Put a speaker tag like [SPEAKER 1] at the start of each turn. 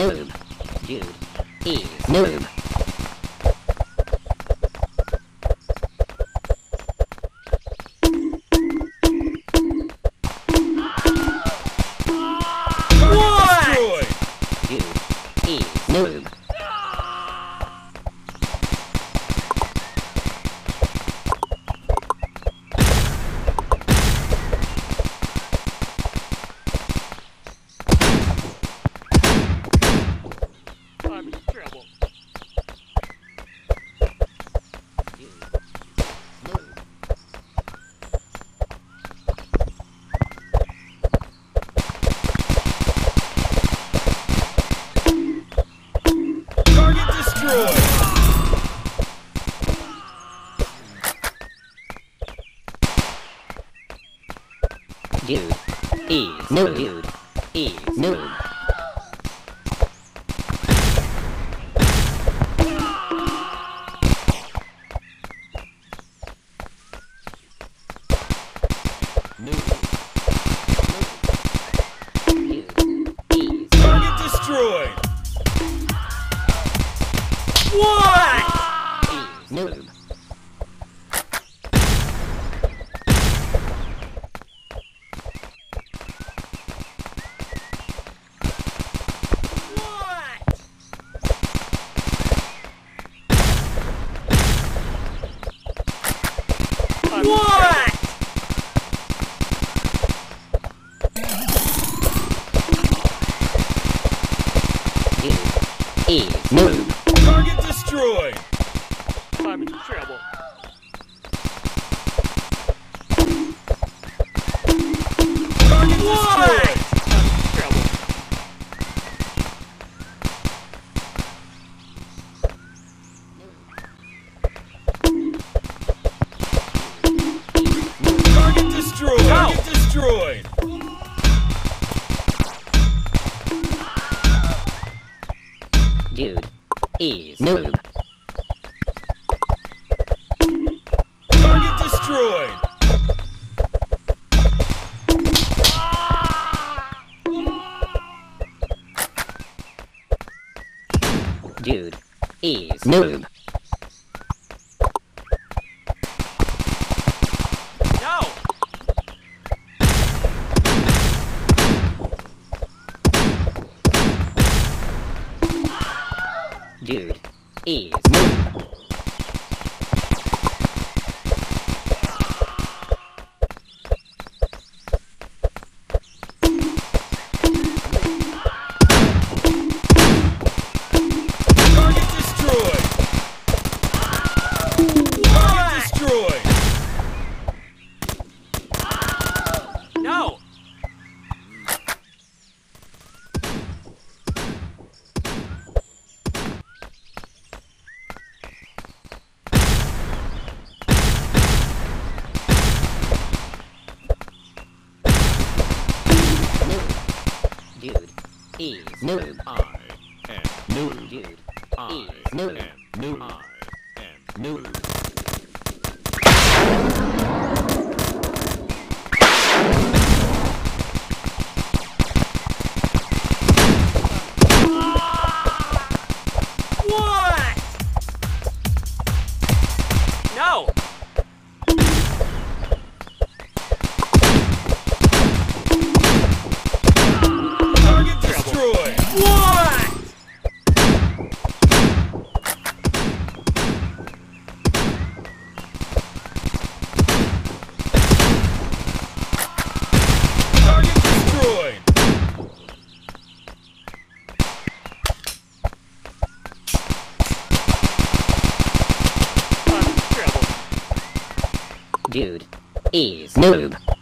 [SPEAKER 1] Noob. Dude is noob.
[SPEAKER 2] Destroyed.
[SPEAKER 1] Dude is noob.
[SPEAKER 3] I'm in trouble.
[SPEAKER 1] Dude noob.
[SPEAKER 2] Target destroyed.
[SPEAKER 1] Dude is noob. Dude is noob. Dude is
[SPEAKER 2] Target destroyed. What?
[SPEAKER 1] noob.
[SPEAKER 2] What?
[SPEAKER 3] I'm in
[SPEAKER 2] What?
[SPEAKER 1] Dude is noob.
[SPEAKER 2] Target destroyed.
[SPEAKER 3] I'm in trouble.
[SPEAKER 2] Target destroyed.
[SPEAKER 3] I'm in trouble.
[SPEAKER 2] Target destroyed. Target destroyed.
[SPEAKER 1] Dude is noob.
[SPEAKER 2] Target destroyed.
[SPEAKER 1] Dude is noob.
[SPEAKER 3] No!
[SPEAKER 1] Dude is Dude is noob.
[SPEAKER 4] I am noob.
[SPEAKER 1] Dude
[SPEAKER 4] I
[SPEAKER 1] is noob.
[SPEAKER 4] am noob. I am noob.
[SPEAKER 2] What?
[SPEAKER 3] No!
[SPEAKER 1] Dude is noob.